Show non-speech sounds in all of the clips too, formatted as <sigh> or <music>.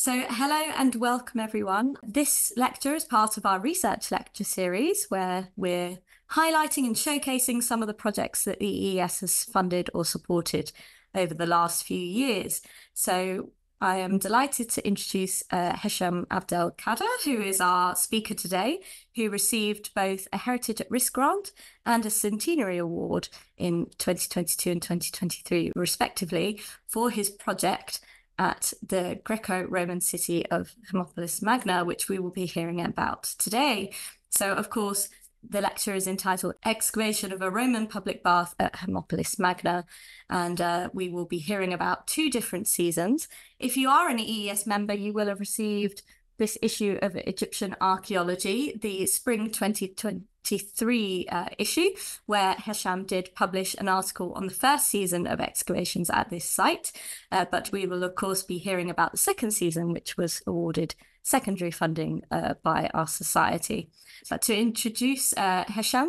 So, hello and welcome everyone. This lecture is part of our research lecture series where we're highlighting and showcasing some of the projects that the EES has funded or supported over the last few years. So, I am delighted to introduce uh, Hesham Abdel Kader, who is our speaker today, who received both a Heritage at Risk grant and a Centenary Award in 2022 and 2023, respectively, for his project at the Greco-Roman city of Hermopolis Magna, which we will be hearing about today. So, of course, the lecture is entitled Excavation of a Roman Public Bath at Hermopolis Magna, and uh, we will be hearing about two different seasons. If you are an EES member, you will have received this issue of Egyptian archaeology, the spring 2023 uh, issue, where Hesham did publish an article on the first season of excavations at this site. Uh, but we will, of course, be hearing about the second season, which was awarded secondary funding uh, by our society. But to introduce uh, Hesham,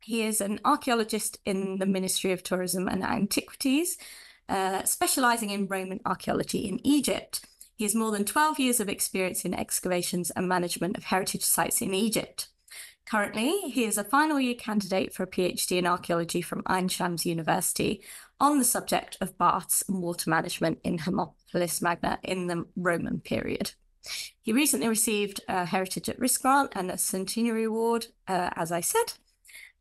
he is an archaeologist in the Ministry of Tourism and Antiquities, uh, specializing in Roman archaeology in Egypt. He has more than 12 years of experience in excavations and management of heritage sites in Egypt. Currently, he is a final year candidate for a PhD in archaeology from Ain Shams University on the subject of baths and water management in Hermopolis Magna in the Roman period. He recently received a Heritage at Risk grant and a Centenary Award, uh, as I said.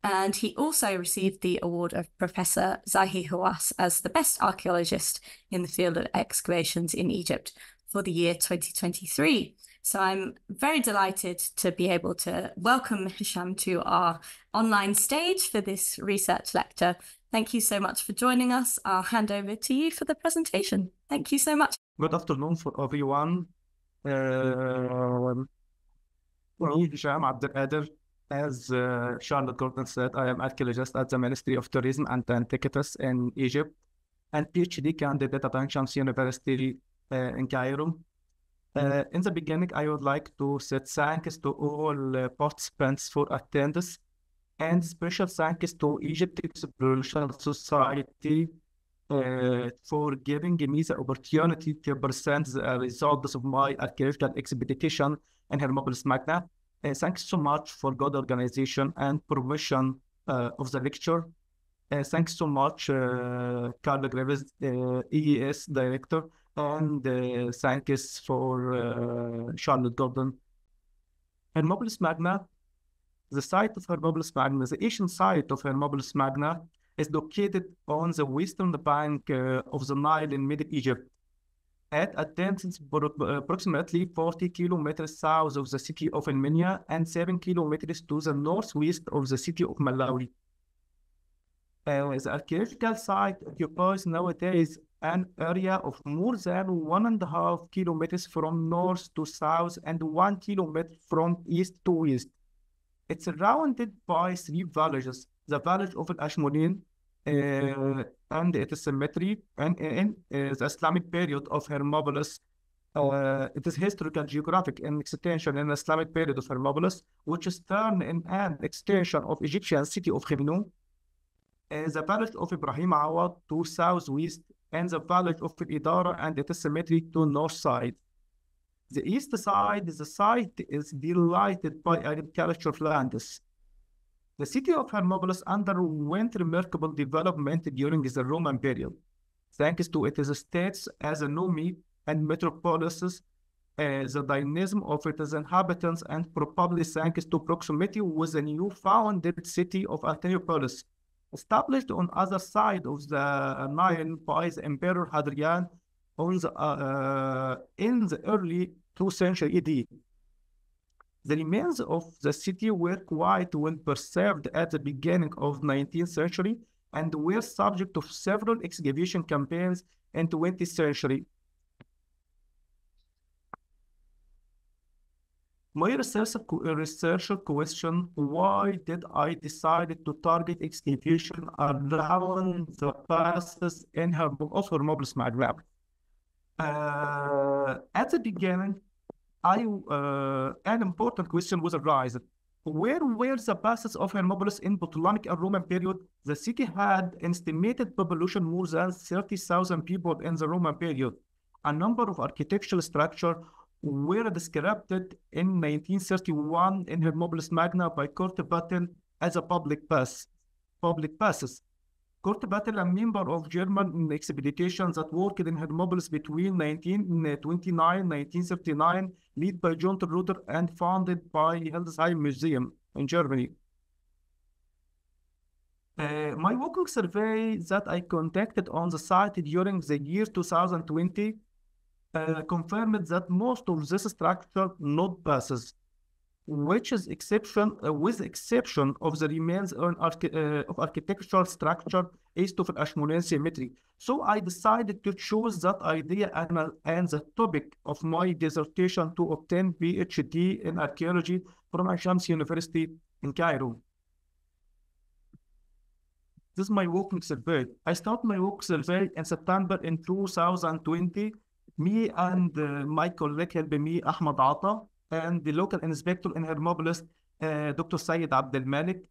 And he also received the award of Professor Zahi Hawass as the best archaeologist in the field of excavations in Egypt for the year 2023. So I'm very delighted to be able to welcome Hesham to our online stage for this research lecture. Thank you so much for joining us. I'll hand over to you for the presentation. Thank you so much. Good afternoon for everyone. Uh, me, Hesham Abdelkader, as uh, Charlotte Gordon said, I am archaeologist at the Ministry of Tourism and Antiquities in Egypt and PhD candidate at Ain Shams University uh, in Cairo. Uh, in the beginning, I would like to say thanks to all uh, participants for attendance and special thanks to Egypt Exploration Society uh, for giving me the opportunity to present the results of my archaeological expedition in Hermopolis Magna. Uh, thanks so much for good organization and permission uh, of the lecture. Uh, thanks so much, uh, Carl Graves, uh, EES director, and uh, thanks for uh, Charlotte Gordon. Hermopolis Magna, the site of Hermopolis Magna, the ancient site of Hermopolis Magna, is located on the western bank uh, of the Nile in Middle Egypt, at a distance approximately 40 kilometers south of the city of El and 7 kilometers to the northwest of the city of Mallawi. Uh, the archaeological site occupies nowadays an area of more than one and a half kilometers from north to south and one kilometer from east to west. It's surrounded by three villages, the village of Al-Ashmunein, uh, and it is cemetery and in uh, the Islamic period of Hermopolis. Uh, it is historical, geographic, and extension in the Islamic period of Hermopolis, which is turned in an extension of Egyptian city of Khimnu, uh, the village of Ibrahim Awad to southwest, and the village of Idara and it is cemetery to north side. The east side, the site is delighted by agricultural lands. The city of Hermopolis underwent remarkable development during the Roman period, thanks to its status as a nome and metropolises, uh, the dynamism of its inhabitants, and probably thanks to proximity with the new founded city of Antinoopolis, established on other side of the Nile by the Emperor Hadrian on the, uh, in the early 2nd century AD. The remains of the city were quite well preserved at the beginning of 19th century and were subject to several excavation campaigns in 20th century. My research, research question, why did I decide to target excavation around the passes in her, of Hermopolis Magna? Uh, at the beginning, I uh, an important question was arising. Where were the passes of Hermopolis in Ptolemaic and Roman period? The city had estimated population more than 30,000 people in the Roman period. a number of architectural structure were described in 1931 in Hermopolis Magna by Kurt Bittel as a public pass, public passes. Kurt Bittel, a member of German expeditions that worked in Hermopolis between 1929 and 1939, led by John Reuter and founded by Hildesheim Museum in Germany. Uh, my walking survey that I conducted on the site during the year 2020 uh, confirmed that most of this structure not passes, which is exception uh, with exception of the remains uh, of architectural structure east of Ashmunein Cemetery. So I decided to choose that idea and, and the topic of my dissertation to obtain PhD in archaeology from Ain Shams University in Cairo. This is my walking survey. I started my walking survey in September in 2020 me and uh, my colleague helping me, Ahmad Ata, and the local inspector in Hermopolis, uh, Dr. Sayed Abdel Malik.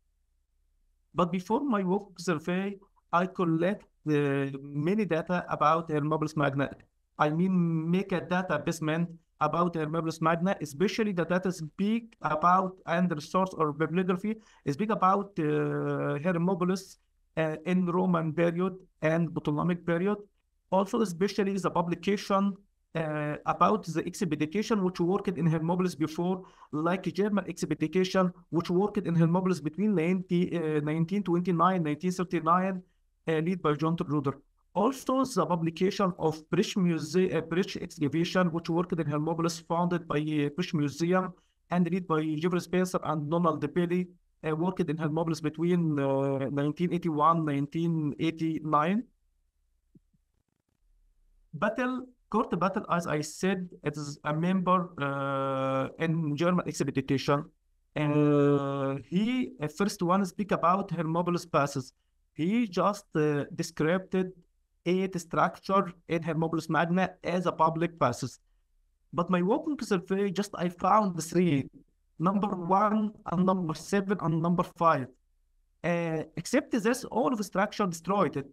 But before my work survey, I collect uh, many data about Hermopolis Magna. I mean, make a data basement about Hermopolis Magna, especially the data speak about and the source or bibliography speak about uh, Hermopolis uh, in Roman period and Ptolemaic period also especially the publication uh, about the expedition which worked in Hermopolis before, like German expedition which worked in Hermopolis between 19, uh, 1929 1939, uh, led by John Reuter. Also, the publication of British Museum, uh, British excavation which worked in Hermopolis, founded by uh, British Museum and led by Jeffrey Spencer and Donald Bailey, uh, worked in Hermopolis between 1981 1989. Bittel, Kurt Bittel, as I said, it is a member uh, in German expedition. And uh, he uh, first one speak about Hermopolis passes. He just uh, described eight structure in Hermopolis Magna as a public passes. But my walking survey, just I found three, number one and number seven and number five. Uh, except this, all of the structure destroyed it.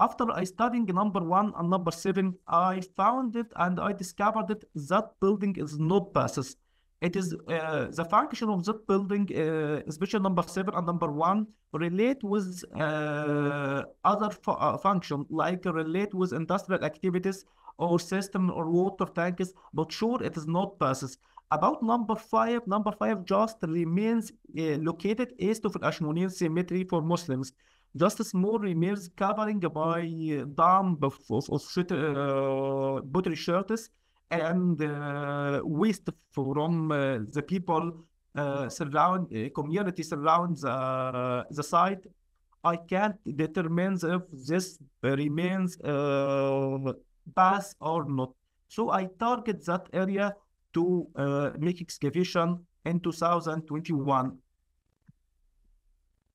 After I studying number one and number seven, I found it and I discovered it that building is not passes. It is uh, the function of that building, uh, especially number seven and number one, relate with uh, other fu uh, function, like relate with industrial activities or system or water tanks, but sure it is not passes. About number five, number five just remains uh, located east of Ashmunein cemetery for Muslims just small remains covering by dump of, of, of uh, pottery shirts and uh, waste from uh, the people uh, surround uh, community surrounds uh, the site. I can't determine if this remains uh, pass or not. So I target that area to make excavation in 2021.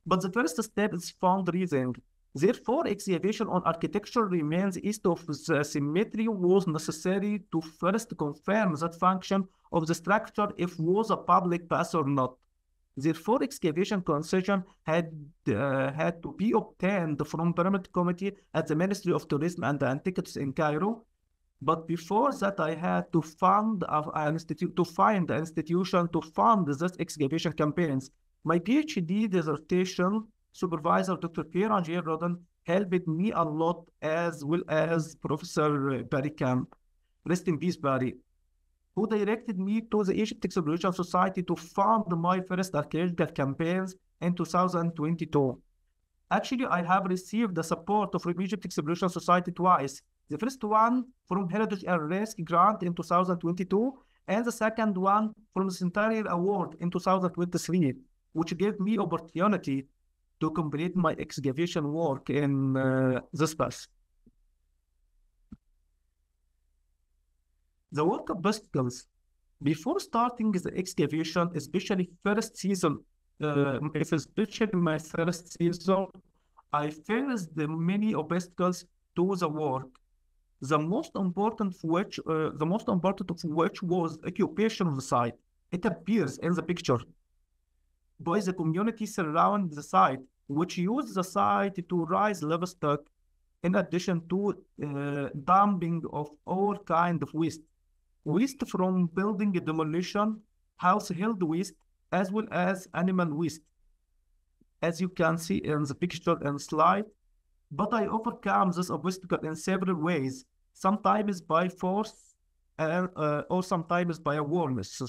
But the first step is fundraising. Therefore, excavation on architectural remains east of the symmetry was necessary to first confirm that function of the structure if was a public pass or not. Therefore, excavation concession had uh, had to be obtained from permit committee at the Ministry of Tourism and Antiquities in Cairo. But before that, I had to fund an institute to find an institution to fund this excavation campaigns. My PhD dissertation supervisor, Dr. Pierre Angel Rodin, helped me a lot, as well as Professor uh, Barry Kemp. Rest in peace, Barry, who directed me to the Egypt Exploration Society to fund my first archaeological campaigns in 2022. Actually, I have received the support of Egypt Exploration Society twice. The first one from Heritage and Risk Grant in 2022, and the second one from the Centennial Award in 2023 which gave me opportunity to complete my excavation work in uh, this pass. The work of bicycles. Before starting the excavation, especially first season, uh, especially my first season, I faced the many obstacles to the work. The most important which, uh, the most important of which was occupation of the site. It appears in the picture by the community surround the site, which use the site to raise livestock in addition to uh, dumping of all kind of waste. Waste from building demolition, household waste, as well as animal waste. As you can see in the picture and slide, but I overcome this obstacle in several ways, sometimes by force and, uh, or sometimes by awareness.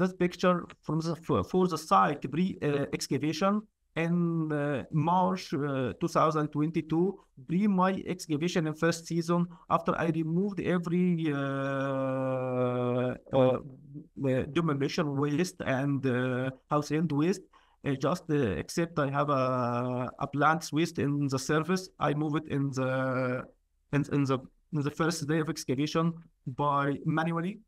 This picture from the, for the site pre-excavation in uh, March uh, 2022, pre my excavation in first season, after I removed every uh, uh demolition waste and uh, household waste, uh, just except I have a, a plant waste in the surface, I move it in the in, in the in the first day of excavation by manually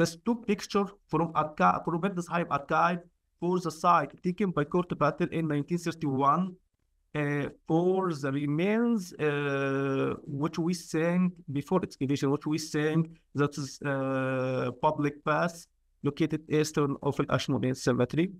there's two pictures from from archive for the site taken by Kurt Bittel in 1961 uh, for the remains uh, which we sang before excavation, which we sang that is uh, public path located eastern of Al Ashmunein Cemetery.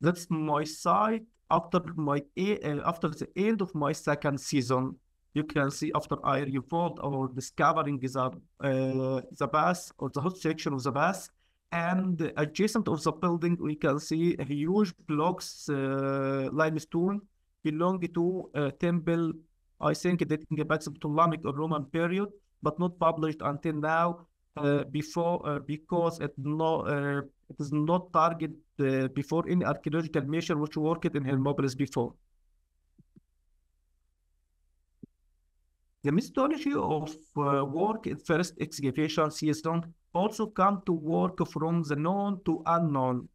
That's my site after my uh, after the end of my second season. You can see after I revolved or discovering the uh, the bass or the hot section of the bass, and adjacent of the building, we can see huge blocks uh, limestone belonging to a temple, I think dating back to the Ptolemaic or Roman period, but not published until now uh, before uh, because it no uh, it is not target uh, before any archaeological measure which worked in Hermopolis before. The methodology of uh, work in first excavation season also come to work from the known to unknown.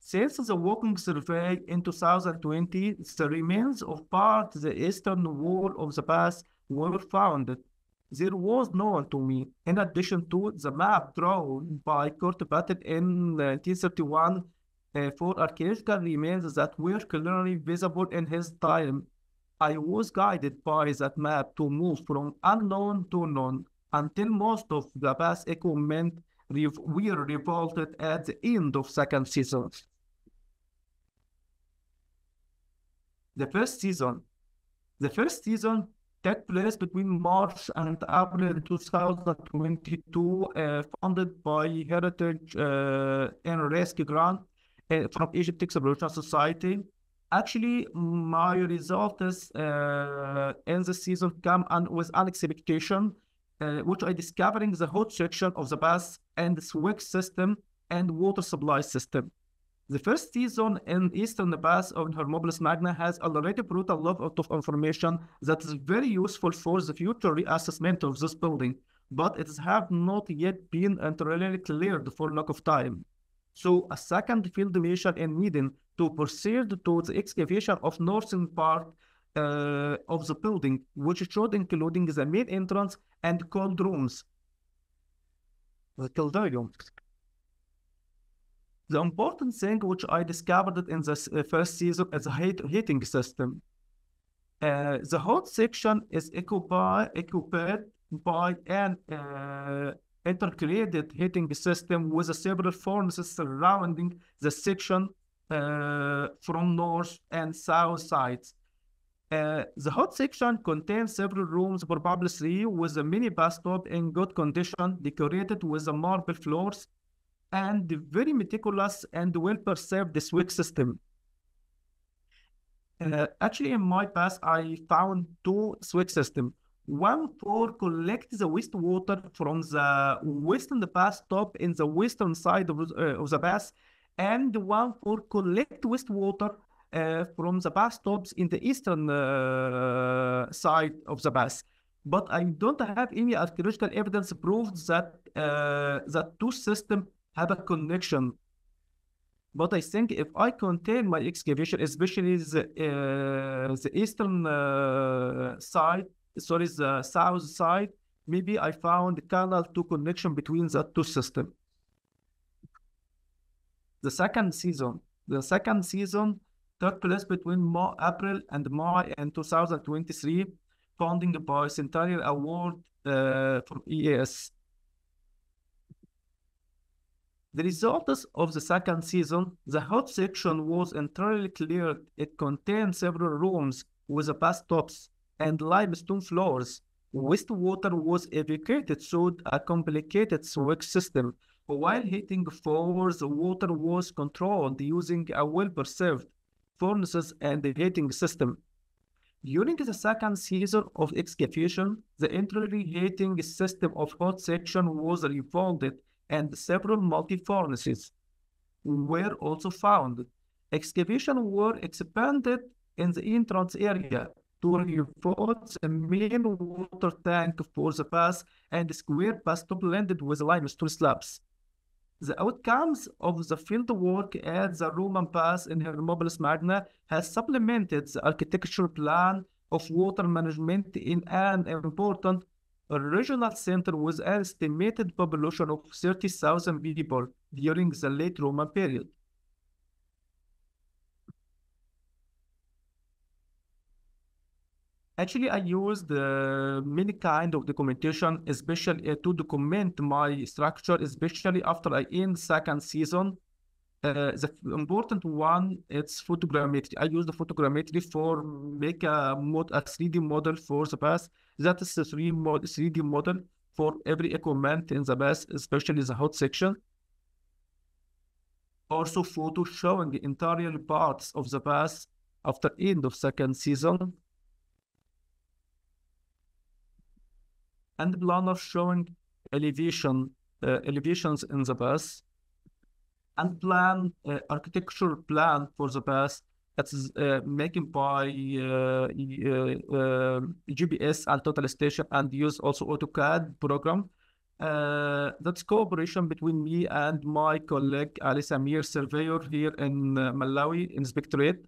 Since the walking survey in 2020, the remains of part the eastern wall of the pass were found. There was known to me, in addition to the map drawn by Kurt in 1931 uh, for archaeological remains that were clearly visible in his time I was guided by that map to move from unknown to known until most of the past equipment were revolted at the end of second season. The first season. The first season took place between March and April 2022, uh, funded by Heritage uh, and Rescue Grant uh, from Egypt Exploration Society actually my results uh, in the season come on with an expectation, uh, which I discovering the hot section of the bath and the system and water supply system. The first season in Eastern Bass of Hermopolis Magna has already brought a lot of information that is very useful for the future reassessment of this building, but it has not yet been entirely cleared for lack of time. So a second field mission in Eden to proceed to the excavation of northern part uh, of the building, which should including the main entrance and cold rooms. The Caldarium. The important thing which I discovered in the uh, first season is the heat, heating system. Uh, the hot section is occupied, occupied by an uh, intercalated heating system with several furnaces surrounding the section from north and south sides. Uh, the hot section contains several rooms, probably three, with a mini bathtub in good condition, decorated with marble floors, and the very meticulous and well-preserved swig system. Uh, actually, in my past, I found two swig systems. One for collect the wastewater from the western bathtub in the western side of, uh, of the bath and one for collect wastewater uh, from the bathtubs in the eastern uh, side of the bath. But I don't have any archaeological evidence proves that uh, that two systems have a connection. But I think if I contain my excavation, especially the, uh, the eastern uh, side, sorry, the south side, maybe I found canal to connection between the two systems the second season. The second season took place between April and May in 2023, funding by Centennial Award uh, from. The results of the second season, the hot section was entirely cleared. It contained several rooms with bathtubs and limestone floors. Wastewater was evacuated through a complicated sewage system, while heating for the water was controlled using a well-preserved furnaces and heating system. During the second season of excavation, the internally heating system of hot section was revolved and several multi-furnaces were also found. Excavation were expanded in the entrance area to reinforce a main water tank for the pass and square bathtub blended with limestone slabs. The outcomes of the field work at the Roman Pass in Hermopolis Magna has supplemented the architectural plan of water management in an important regional center with an estimated population of 30,000 people during the late Roman period. Actually, I used uh, many kind of documentation, especially to document my structure, especially after I end second season. Uh, the important one, it's photogrammetry. I use the photogrammetry for make a, mod, a 3D model for the bus. That is the 3 mod, 3D model for every equipment in the bus, especially the hot section. Also photo showing the interior parts of the bus after end of second season. And plan of showing elevation uh, elevations in the bus and plan uh, architectural plan for the bus that's uh, making by uh, uh, GPS and total station and use also AutoCAD program. Uh, that's cooperation between me and my colleague Ali Samir, surveyor here in Mallawi Inspectorate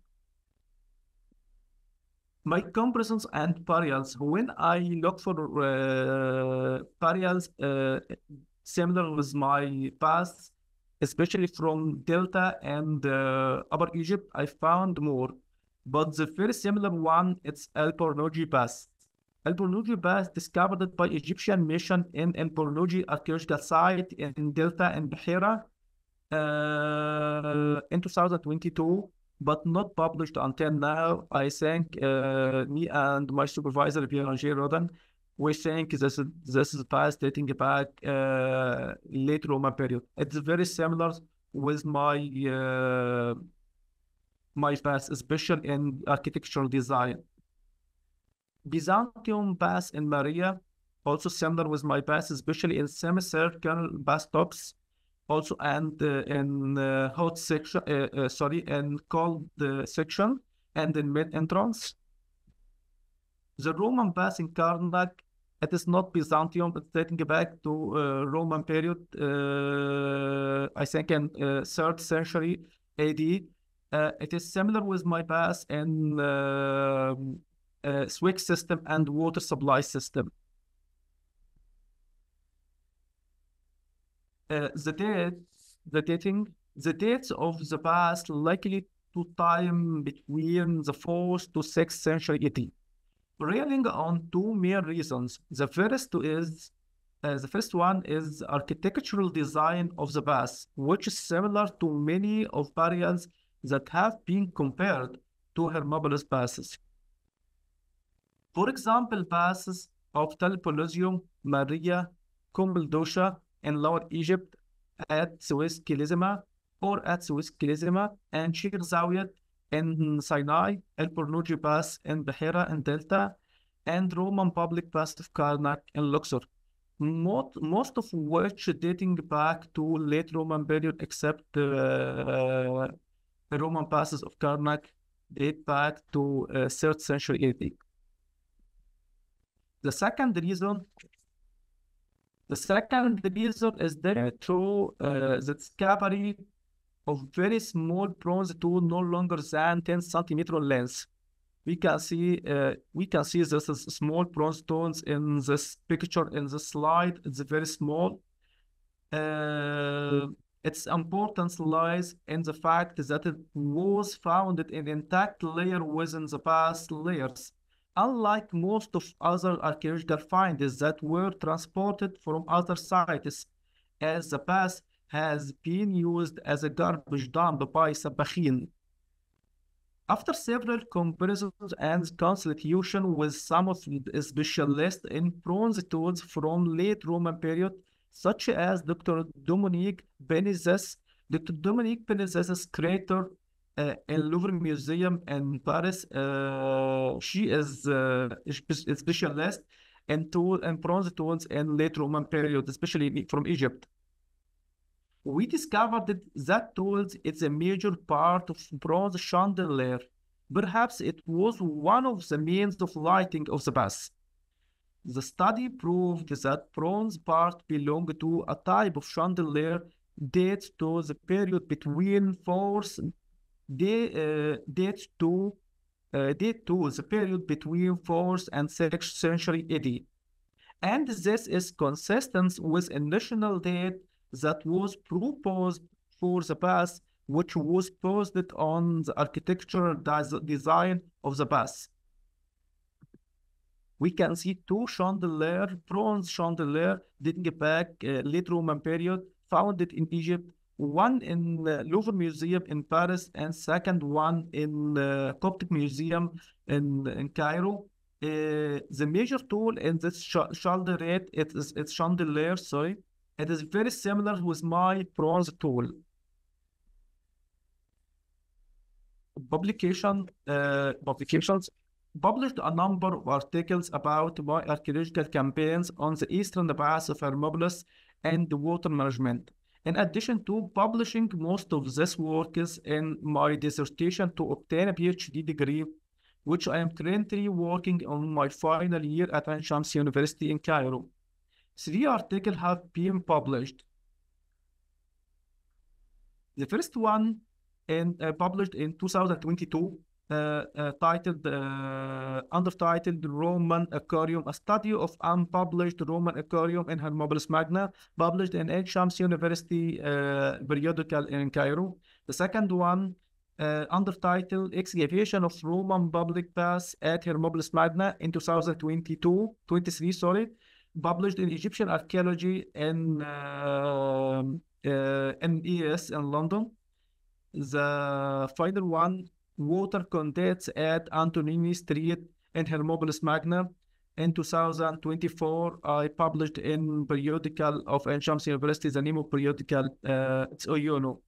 my comparisons and parallels. When I look for uh, parallels uh, similar with my past, especially from Delta and uh, Upper Egypt, I found more. But the very similar one, it's El Pornoji Pass. El Pornoji Pass discovered by Egyptian mission in El Pornoji archaeological site in Delta and Bahira uh, in 2022 but not published until now. I think uh, me and my supervisor, Pierre Rodin, we think this is, this is past dating back uh, late Roman period. It's very similar with my uh, my past, especially in architectural design. Byzantium Pass in Maria, also similar with my past, especially in semicircle bathtubs also and uh, in uh, hot section, uh, sorry, in cold section and in mid entrance. The Roman bath in Karnak, it is not Byzantium, but dating back to Roman period, I think in third century AD. it is similar with my bath in uh, swig system and water supply system. Uh, the date, the dating, the dates of the past likely to time between the 4th to 6th century AD, railing on two main reasons. The first is uh, the first one is architectural design of the past, which is similar to many of burials that have been compared to Hermopolis passes. For example, passes of Tel Maria, Cappadocia, in Lower Egypt at Suez Clysma or at Suez Clysma and Sheikh Zuweid in Sinai, El Pornuji Pass in Bahira and Delta, and Roman public pass of Karnak in Luxor. Most, most of which dating back to late Roman period, except the Roman passes of Karnak date back to uh, 3rd century AD. The second reason the second reason is that through the discovery of very small bronze tool no longer than 10 centimeter length. We can see uh, we can see this small bronze stones in this picture in this slide. It's very small. Uh, its importance lies in the fact that it was found in intact layer within the past layers unlike most of other archaeological finds that were transported from other sites, as the past has been used as a garbage dump by Sabakhin. After several comparisons and consultation with some of the specialists in bronze tools from late Roman period, such as Dr. Dominique Bénazeth, Dr. Dominique Bénazeth' crater uh, in Louvre Museum in Paris. Uh, she is uh, a specialist in tool and bronze tools in late Roman period, especially from Egypt. We discovered that tools is a major part of bronze chandelier. Perhaps it was one of the means of lighting of the bath. The study proved that bronze part belonged to a type of chandelier dates to the period between 4th they uh, date to uh, date to the period between 4th and 6th century AD. And this is consistent with a national date that was proposed for the bath, which was posed on the architectural design of the bath. We can see two chandelier, bronze chandelier dating back uh, late Roman period, founded in Egypt one in the Louvre Museum in Paris and second one in the Coptic Museum in, in Cairo. Uh, the major tool in this chandelier, it is it's chandelier, sorry, it is very similar with my bronze tool. Publication, uh, publications published a number of articles about my archaeological campaigns on the eastern baths of Hermopolis and the water management in addition to publishing most of this work is in my dissertation to obtain a PhD degree, which I am currently working on my final year at Ain Shams University in Cairo. Three articles have been published. The first one in, uh, published in 2022 uh, uh, titled, uh, undertitled Roman Aquarium, a study of unpublished Roman Aquarium in Hermopolis Magna, published in Ain Shams University periodical in Cairo. The second one, uh, undertitled Excavation of Roman Public Baths at Hermopolis Magna in 2022, 23, sorry, published in Egyptian Archaeology in, uh, uh, in ES in London. The final one water contents at Antonini Street in Hermopolis Magna. In 2024, I published in periodical of Ain University, the name of periodical, uh, it's Oyono.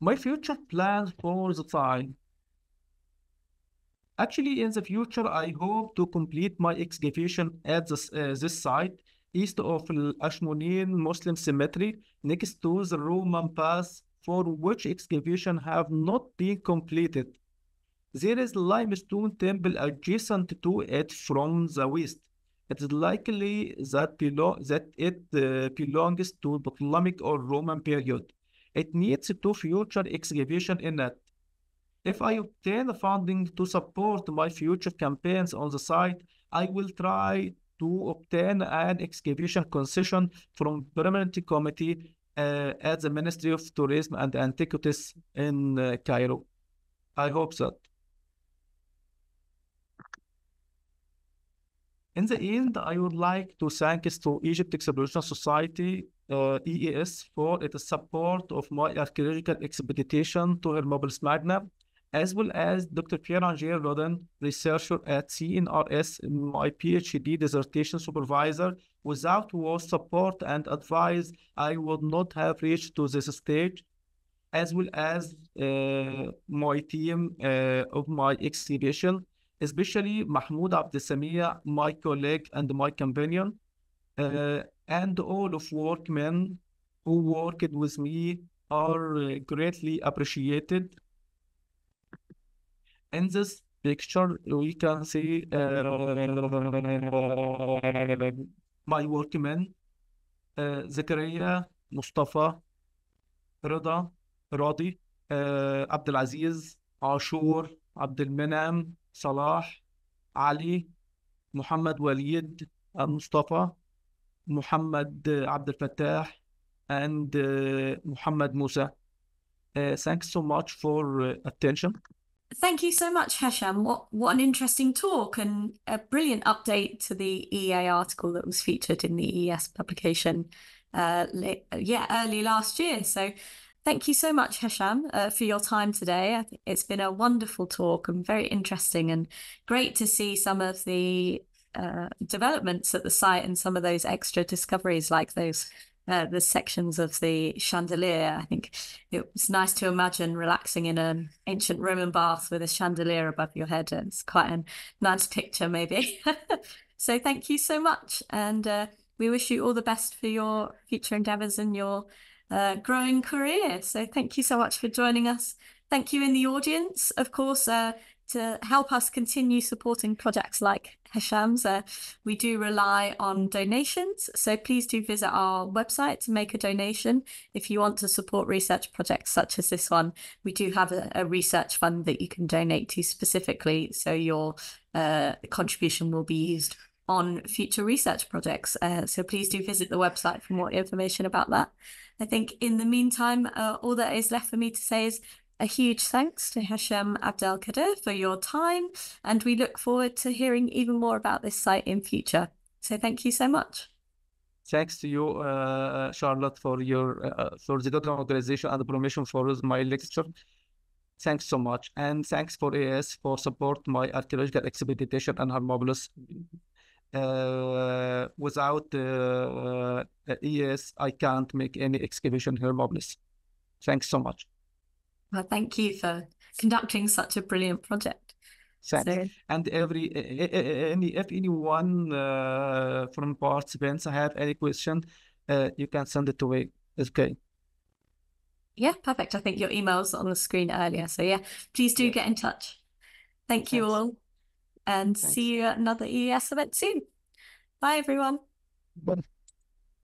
My future plans for the time. Actually, in the future, I hope to complete my excavation at this, uh, this site, east of Al Ashmunein Muslim Cemetery, next to the Roman Pass for which excavation have not been completed. There is limestone temple adjacent to it from the west. It is likely that, belo- that it uh, belongs to the Ptolemaic or Roman period. It needs to future excavation in it. If I obtain funding to support my future campaigns on the site, I will try to obtain an excavation concession from permanent committee at the Ministry of Tourism and Antiquities in uh, Cairo. I hope so. In the end, I would like to thank to Egypt Exploration Society, uh, EES, for its support of my archaeological expedition to Hermopolis Magna as well as Dr. Pierre-Angèle Rodin, researcher at CNRS, my PhD dissertation supervisor. Without your support and advice, I would not have reached to this stage, as well as uh, my team uh, of my exhibition, especially Mahmoud Abdesamia, my colleague and my companion, uh, and all of workmen who worked with me are greatly appreciated. In this picture, we can see uh, my workmen, uh, Zakaria, Mustafa, Rida, Radi, uh, Abdelaziz, Ashur, Abdel Menam, Salah, Ali, Muhammad Walid, uh, Mustafa, Muhammad uh, Abdel Fattah, and uh, Muhammad Musa. Uh, thanks so much for uh, attention. Thank you so much, Hesham. What what an interesting talk and a brilliant update to the EA article that was featured in the ES publication. Uh, yeah, early last year. So, thank you so much, Hesham, uh, for your time today. It's been a wonderful talk and very interesting and great to see some of the uh, developments at the site and some of those extra discoveries, like those uh, the sections of the chandelier. I think it was nice to imagine relaxing in an ancient Roman bath with a chandelier above your head. It's quite a nice picture, maybe. <laughs> so thank you so much, and uh, we wish you all the best for your future endeavours and your uh, growing career. So thank you so much for joining us. Thank you in the audience, of course. To help us continue supporting projects like Hesham's, uh, we do rely on donations. So please do visit our website to make a donation. If you want to support research projects such as this one, we do have a, a research fund that you can donate to specifically. So your uh, contribution will be used on future research projects. Uh, so please do visit the website for more information about that. I think in the meantime, uh, all that is left for me to say is a huge thanks to Hesham Abdelkader for your time, and we look forward to hearing even more about this site in future. So thank you so much. Thanks to you, uh, Charlotte, for your uh, for the document organization and the promotion for my lecture. Thanks so much, and thanks for AS for support my archaeological expedition and Hermopolis. Uh, without uh, ES, I can't make any excavation here, Hermopolis. Thanks so much. Well, thank you for conducting such a brilliant project. Thanks. So, and every any if anyone uh, from participants have any question, uh, you can send it to me. It's okay. Yeah, perfect. I think your email's on the screen earlier. So yeah, please do get in touch. Thank you Thanks. all and Thanks. see you at another ES event soon. Bye everyone. Bye.